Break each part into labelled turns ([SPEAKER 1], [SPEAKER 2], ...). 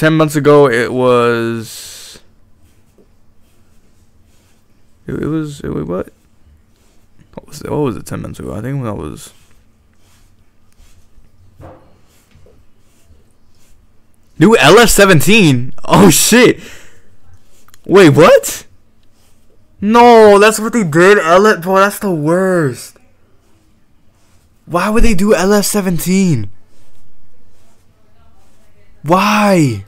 [SPEAKER 1] ten months ago it was. It, it was it was what? What was it? What was it? Ten months ago, I think that was. New LF17. Oh shit. Wait, what? No, that's what they did. LF, bro, that's the worst. Why would they do LF17? Why?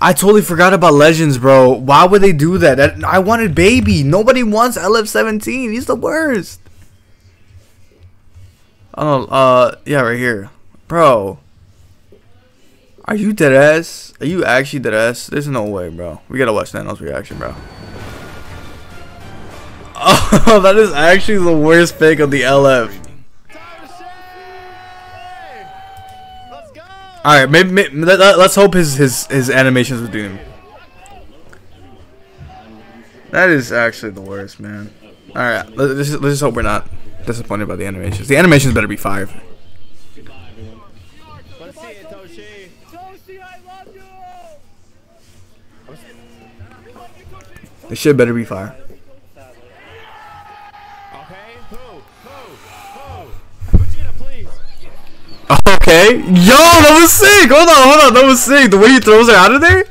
[SPEAKER 1] I totally forgot about Legends, bro. Why would they do that? that I wanted Baby. Nobody wants LF17. He's the worst. Oh, uh, yeah, right here. Bro. Are you dead ass? Are you actually dead ass? There's no way, bro. We gotta watch Nanos reaction, bro. Oh, that is actually the worst pick of the LF. All right, maybe, maybe let, us hope his his his animations are doing. That is actually the worst, man. All right, let's just, let's just hope we're not disappointed by the animations. The animations better be fire. They should better be fire. Okay. Yo, that was sick. Hold on, hold on. That was sick. The way he throws her out of there.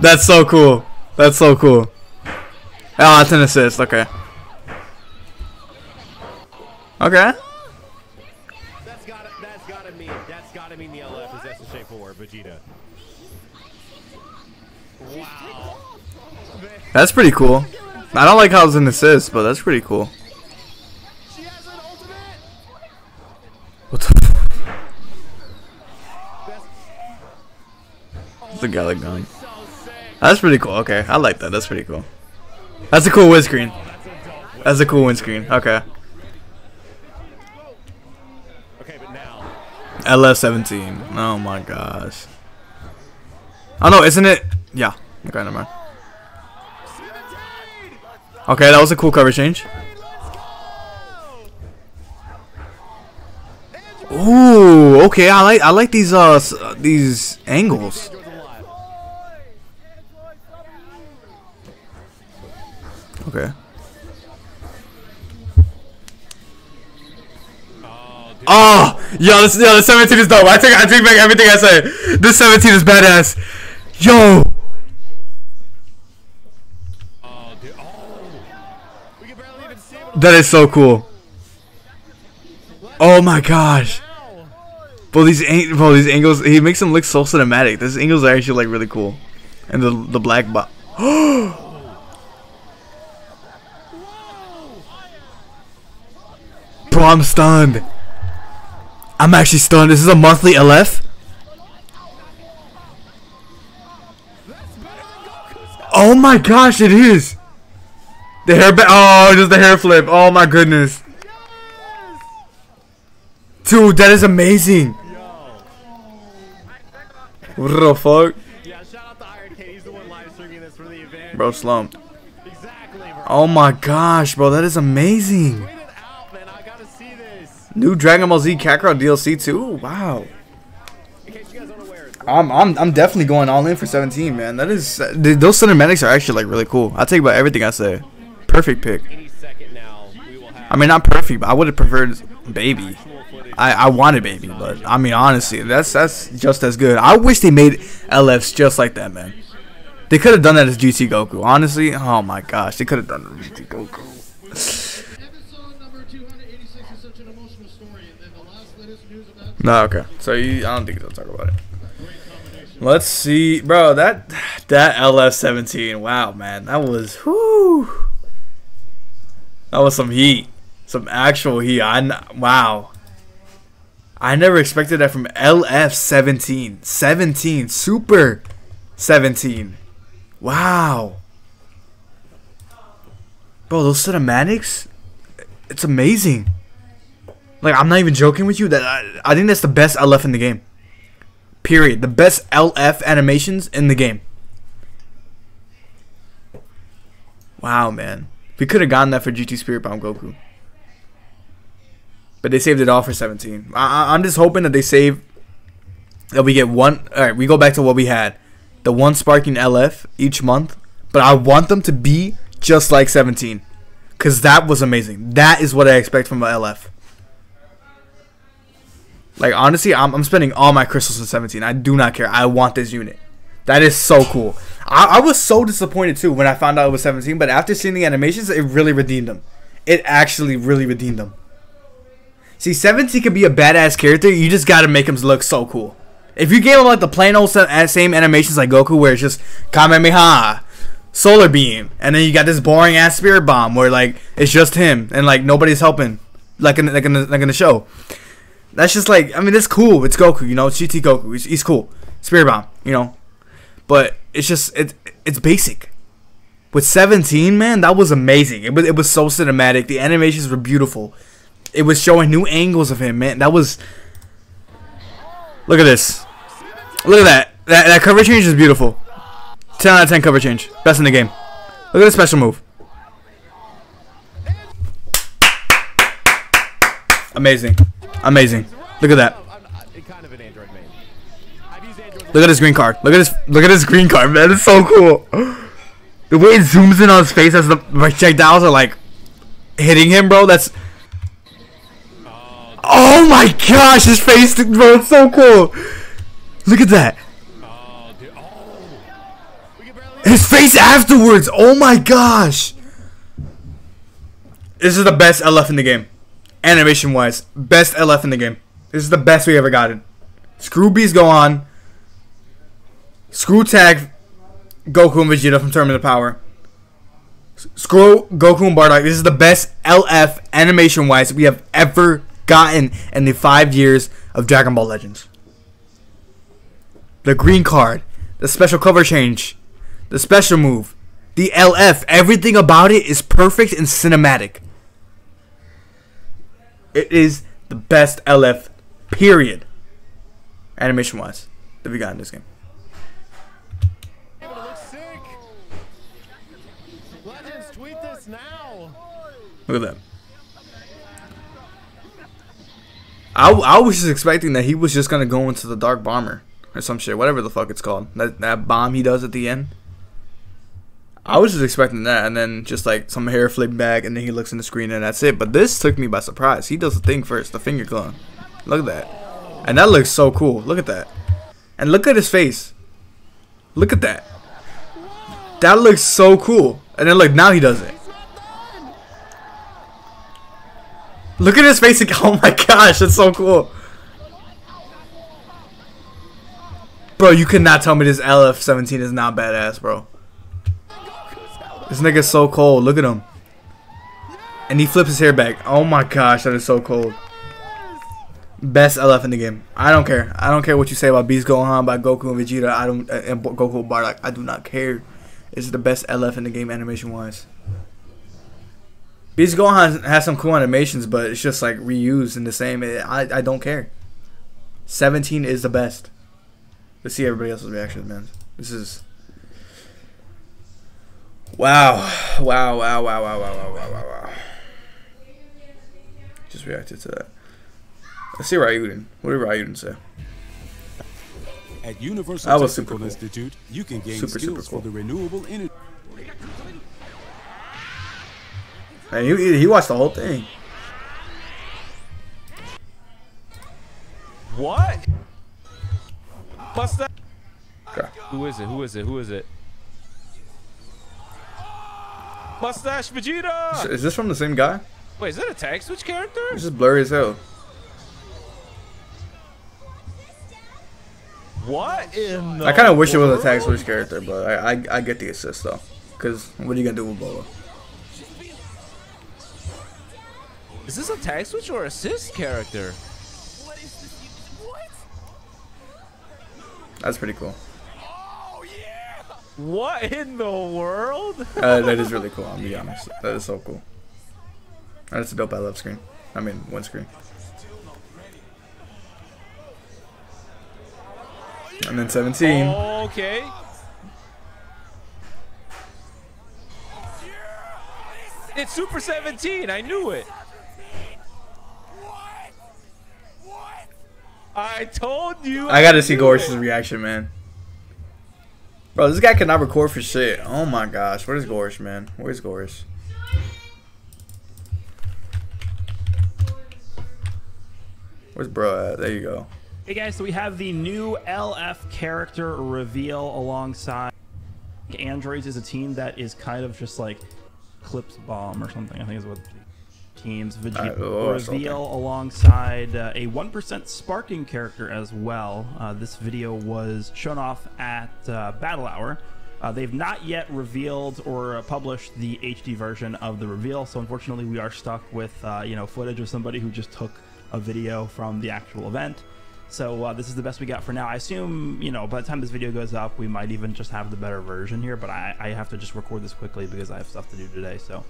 [SPEAKER 1] That's so cool. That's so cool. Oh, that's an assist. Okay. Okay. That's gotta, that's gotta mean, that's gotta mean the LF is SSJ4 Vegeta. Wow. That's pretty cool. I don't like how it's an assist, but that's pretty cool. What the The Galick gun. That's pretty cool. Okay, I like that. That's pretty cool. That's a cool windscreen. That's a cool windscreen. Okay. LF17. Oh my gosh. Oh no, isn't it? Yeah. Okay, never mind. Okay, that was a cool cover change. Ooh, okay. I like I like these uh these angles. Okay. Oh, yo, this yo, the 17 is dope. I take I take back everything I say. This 17 is badass. Yo. That is so cool. Oh my gosh. Bro, these bro, these angles, he makes them look so cinematic. These angles are actually like really cool. And the the black bot. bro, I'm stunned. I'm actually stunned. This is a monthly LF. Oh my gosh, it is. The hair, oh, just the hair flip. Oh my goodness. Dude, that is amazing. What the fuck? Bro, slumped. Oh my gosh, bro, that is amazing. New Dragon Ball Z Kakarot DLC too? Wow. I'm, I'm, I'm definitely going all in for 17, man. That is, those cinematics are actually like really cool. I take about everything I say. Perfect pick. I mean, not perfect, but I would have preferred Baby. I, I wanted Baby, but I mean, honestly, that's that's just as good. I wish they made LFs just like that, man. They could have done that as GT Goku. Honestly, oh my gosh, they could have done it as GT Goku. No, okay. So you, I don't think they'll talk about it. Let's see, bro. That that LF17. Wow, man, that was whoo. That was some heat, some actual heat. I wow. I never expected that from LF17. 17. Super 17. Wow. Bro, those cinematics, it's amazing. Like, I'm not even joking with you. That I, I think that's the best LF in the game. Period. The best LF animations in the game. Wow, man. We could have gotten that for GT Spirit Bomb Goku. But they saved it all for 17. I, am just hoping that they save that we get one. All right, we go back to what we had, the one sparking LF each month. But I want them to be just like 17, cause that was amazing. That is what I expect from a LF. Like honestly, I'm, I'm spending all my crystals in 17. I do not care. I want this unit. That is so cool. I, I was so disappointed too when I found out it was 17, but after seeing the animations, it really redeemed them. It actually really redeemed them. See, 17 can be a badass character. You just gotta make him look so cool. If you gave him like the plain old eh, same animations like Goku, where it's just Kamehameha, Solar Beam, and then you got this boring ass Spirit Bomb where like it's just him and like nobody's helping, like in like in the, like in the show. That's just like I mean, it's cool. It's Goku, you know, it's GT Goku. He's, he's cool. Spirit Bomb, you know, but it's just it it's basic. With 17, man, that was amazing. It was it was so cinematic. The animations were beautiful. It was showing new angles of him, man. That was. Look at this. Look at that. That that cover change is beautiful. 10 out of 10 cover change. Best in the game. Look at the special move. Amazing. Amazing. Look at that. Look at his green card. Look at his look at his green card, man. It's so cool. The way it zooms in on his face as the projectiles are like hitting him, bro. That's Oh my gosh, his face, bro. It's so cool. Look at that. His face afterwards. Oh my gosh. This is the best LF in the game. Animation wise. Best LF in the game. This is the best we ever gotten. Screw Beast Gohan. Screw tag Goku and Vegeta from Tournament of Power. Screw Goku and Bardock. This is the best LF animation wise we have ever gotten in the five years of Dragon Ball Legends. The green card, the special cover change, the special move, the LF, everything about it is perfect and cinematic. It is the best LF, period, animation wise, that we got in this game. Look at that. I, I was just expecting that he was just gonna go into the dark bomber or some shit, whatever the fuck it's called. That that bomb he does at the end. I was just expecting that, and then just like some hair flipping back, and then he looks in the screen, and that's it. But this took me by surprise. He does the thing first, the finger clone. Look at that, and that looks so cool. Look at that, and look at his face. Look at that. That looks so cool. And then look, now he does it. Look at his face again. Oh my gosh, that's so cool. Bro, you cannot tell me this LF-17 is not badass, bro. This nigga's so cold. Look at him. And he flips his hair back. Oh my gosh, that is so cold. Best LF in the game. I don't care. I don't care what you say about Beast Gohan, about Goku and Vegeta. I don't uh, and Goku Bardock. I do not care. It's the best LF in the game animation wise. Beast Gohan has some cool animations, but it's just like reused and the same. I I don't care. Seventeen is the best. Let's see everybody else's reactions, man. This is. Wow. Wow, wow, wow, wow, wow, wow, wow, wow, wow. Just reacted to that. Let's see Ryuden. What did Ryuden say?
[SPEAKER 2] At Universal that was Technical cool. Institute, you can gain super, skills super cool. for the renewable energy.
[SPEAKER 1] And he, he watched the whole thing.
[SPEAKER 3] What? What's that? Okay. Who is it? Who is it? Who is it? Mustache Vegeta!
[SPEAKER 1] Is this from the same guy?
[SPEAKER 3] Wait, is that a tag switch character?
[SPEAKER 1] This is blurry as hell.
[SPEAKER 3] What in
[SPEAKER 1] I kind of wish it was a tag switch character, but I, I, I get the assist though. Because what are you going to do with Bulla?
[SPEAKER 3] Is this a tag switch or assist character? What is this?
[SPEAKER 1] What? That's pretty cool.
[SPEAKER 3] What in the world?
[SPEAKER 1] uh, that is really cool, I'll be honest. That is so cool. That's a dope I love screen. I mean, one screen. And then 17.
[SPEAKER 3] Okay. It's Super 17. I knew it. I told you.
[SPEAKER 1] I gotta see Gorsh's reaction, man. Bro, this guy cannot record for shit. Oh my gosh. Where's Gorsh, man? Where's Gorsh? Where's bro at? There you go.
[SPEAKER 4] Hey guys, so we have the new LF character reveal alongside Androids is a team that is kind of just like Clips Bomb or something. I think is what teams Vegeta oh, reveal alongside uh, a 1% Sparking character as well. Uh, this video was shown off at uh, Battle Hour. Uh, they've not yet revealed or published the HD version of the reveal, so unfortunately we are stuck with uh, you know footage of somebody who just took a video from the actual event. So uh, this is the best we got for now. I assume, you know, by the time this video goes up, we might even just have the better version here, but I, I have to just record this quickly because I have stuff to do today. So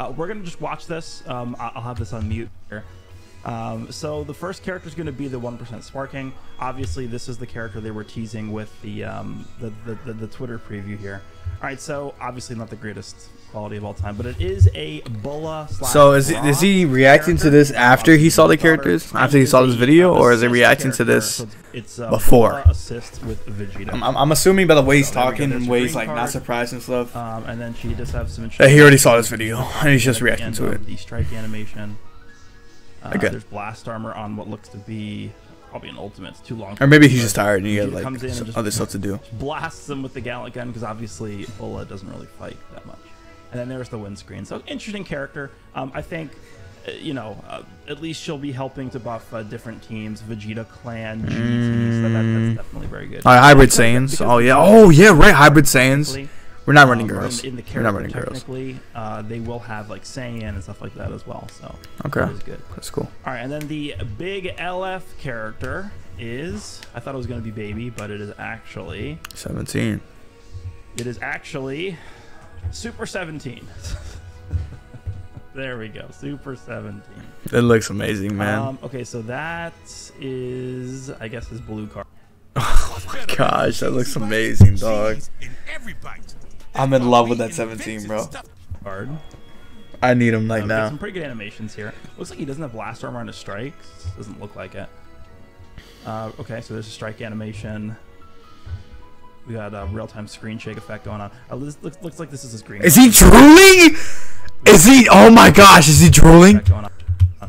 [SPEAKER 4] uh, we're to just watch this. Um, I'll have this on mute here. Um, so the first character is going to be the 1% Sparking. Obviously, this is the character they were teasing with the, um, the, the, the, the Twitter preview here. All right, so obviously not the greatest quality of all time, but it is a Bulla.
[SPEAKER 1] So is he, is he reacting to this after he saw the characters? After he saw this video, or is he reacting to this before? Assist with Vegeta. I'm, I'm, assuming by the way he's talking and way he's like not surprised and stuff.
[SPEAKER 4] Um, and then she does have some.
[SPEAKER 1] He already saw this video and he's just reacting to it.
[SPEAKER 4] The strike animation. Uh, Again. There's blast armor on what looks to be probably an ultimate. It's too long.
[SPEAKER 1] Or maybe he's just tired and he had like comes in and other stuff to do.
[SPEAKER 4] Blasts him with the Galick gun because obviously Bulla doesn't really fight that much. And then there's the windscreen. So interesting character. Um, I think, uh, you know, uh, at least she'll be helping to buff uh, different teams. Vegeta Clan, GT. Mm. So that, that's mm. definitely very good.
[SPEAKER 1] All right, hybrid Saiyans. Oh yeah. Oh yeah. Right. Hybrid Saiyans. We're not running um, girls. In, in the We're not running
[SPEAKER 4] technically, girls. Uh, they will have like Saiyan and stuff like that as well. So
[SPEAKER 1] okay, that is good. That's cool.
[SPEAKER 4] All right, and then the big LF character is I thought it was going to be baby, but it is actually
[SPEAKER 1] 17.
[SPEAKER 4] It is actually Super 17. there we go. Super 17.
[SPEAKER 1] It looks amazing, man. Um,
[SPEAKER 4] okay, so that is, I guess, his blue card.
[SPEAKER 1] Oh my gosh, that looks amazing, dog. I'm in love with that 17, bro.
[SPEAKER 4] Card.
[SPEAKER 1] I need him like um, now.
[SPEAKER 4] Some pretty good animations here. Looks like he doesn't have blast armor on his strikes. Doesn't look like it. Uh, okay, so there's a strike animation. We got a real-time screen shake effect going on. Uh, this looks, looks like this is a screen.
[SPEAKER 1] Is he drooling? Is he? Oh my gosh, is he drooling? Uh,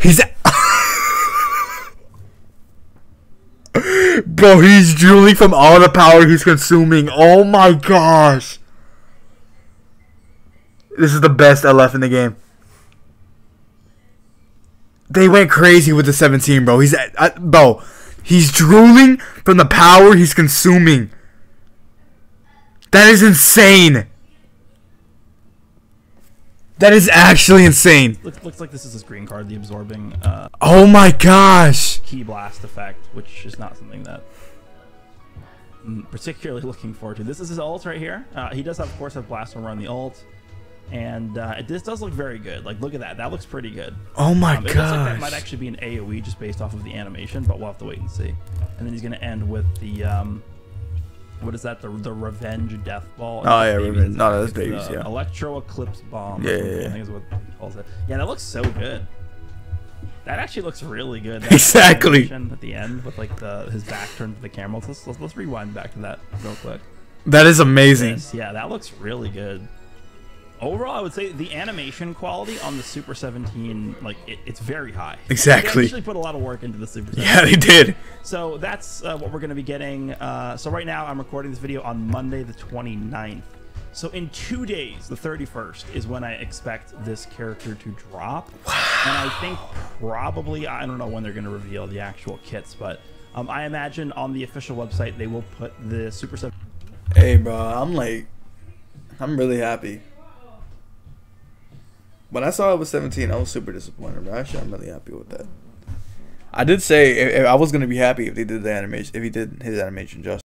[SPEAKER 1] he's. Bro, he's drooling from all the power he's consuming. Oh my gosh. This is the best LF in the game. They went crazy with the 17, bro. He's, uh, bro, He's drooling from the power he's consuming. That is insane. That is actually insane.
[SPEAKER 4] Looks, looks like this is his green card, the absorbing. Uh,
[SPEAKER 1] oh my gosh!
[SPEAKER 4] Key blast effect, which is not something that I'm particularly looking forward to. This is his ult right here. Uh, he does, have, of course, have blast armor on the ult and uh, this does look very good. Like, look at that. That looks pretty good.
[SPEAKER 1] Oh my um, god! Like
[SPEAKER 4] that might actually be an AOE just based off of the animation, but we'll have to wait and see. And then he's gonna end with the um, what is that? The the Revenge Death Ball.
[SPEAKER 1] Oh yeah, Revenge. No, that's Baby's. Yeah.
[SPEAKER 4] Electro Eclipse Bomb.
[SPEAKER 1] Yeah, yeah, yeah. I
[SPEAKER 4] think is what he calls it. Yeah, that looks so good. That actually looks really good.
[SPEAKER 1] That exactly.
[SPEAKER 4] At the end with like the his back turned to the camera. Let's, let's let's rewind back to that real quick.
[SPEAKER 1] That is amazing.
[SPEAKER 4] Yes, yeah, that looks really good overall, I would say the animation quality on the Super 17, like it, it's very high.
[SPEAKER 1] Exactly.
[SPEAKER 4] They actually put a lot of work into the Super 17.
[SPEAKER 1] Yeah, they did.
[SPEAKER 4] So that's uh, what we're going to be getting. Uh, so right now, I'm recording this video on Monday, the 29th. So in two days, the 31st, is when I expect this character to drop. Wow. And I think probably, I don't know when they're going to reveal the actual kits, but um, I imagine on the official website, they will put the Super 7.
[SPEAKER 1] Hey, bro, I'm like, I'm really happy when I saw it was 17, I was super disappointed. But actually, I'm really happy with that. I did say I was gonna be happy if they did the animation, if he did his animation justice.